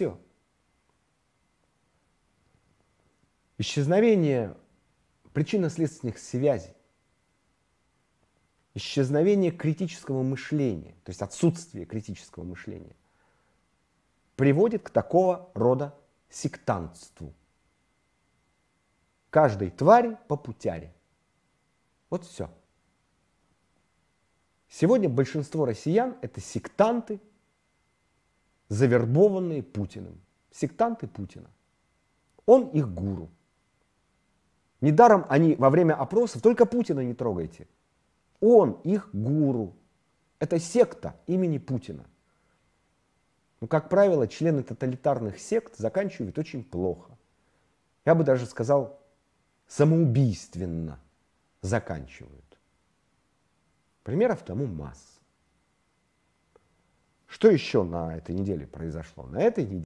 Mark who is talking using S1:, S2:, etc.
S1: все. Исчезновение причинно-следственных связей, исчезновение критического мышления, то есть отсутствие критического мышления, приводит к такого рода сектантству. Каждой твари по путяре. Вот все. Сегодня большинство россиян – это сектанты, завербованные Путиным. Сектанты Путина. Он их гуру. Недаром они во время опросов, только Путина не трогайте. Он их гуру. Это секта имени Путина. Но, как правило, члены тоталитарных сект заканчивают очень плохо. Я бы даже сказал, самоубийственно заканчивают. Примеров тому масса. Что еще на этой неделе произошло? На этой неделе